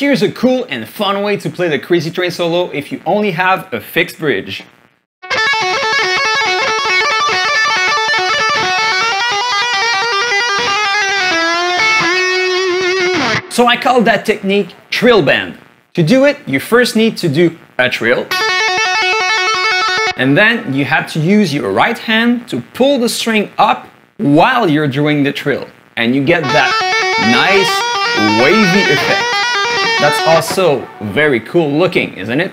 Here's a cool and fun way to play the Crazy Train solo if you only have a fixed bridge. So I call that technique trill bend. To do it, you first need to do a trill. And then you have to use your right hand to pull the string up while you're doing the trill. And you get that nice wavy effect. That's also very cool looking, isn't it?